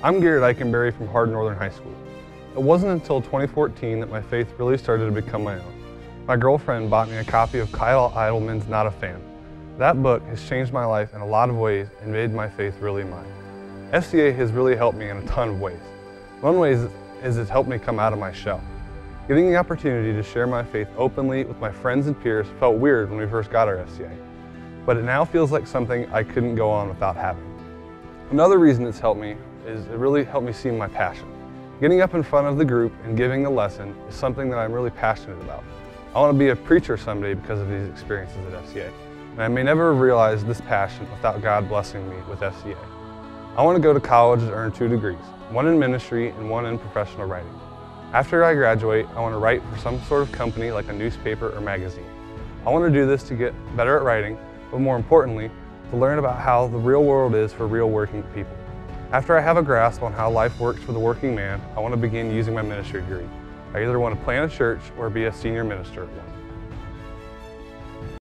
I'm Garrett Eikenbary from Hardin Northern High School. It wasn't until 2014 that my faith really started to become my own. My girlfriend bought me a copy of Kyle Idleman's Not a Fan. That book has changed my life in a lot of ways and made my faith really mine. FCA has really helped me in a ton of ways. One way is, is it's helped me come out of my shell. Getting the opportunity to share my faith openly with my friends and peers felt weird when we first got our FCA, but it now feels like something I couldn't go on without having. Another reason it's helped me is it really helped me see my passion. Getting up in front of the group and giving a lesson is something that I'm really passionate about. I want to be a preacher someday because of these experiences at FCA, and I may never have realized this passion without God blessing me with FCA. I want to go to college and earn two degrees, one in ministry and one in professional writing. After I graduate, I want to write for some sort of company like a newspaper or magazine. I want to do this to get better at writing, but more importantly, to learn about how the real world is for real working people. After I have a grasp on how life works for the working man, I want to begin using my ministry degree. I either want to plant a church or be a senior minister at one.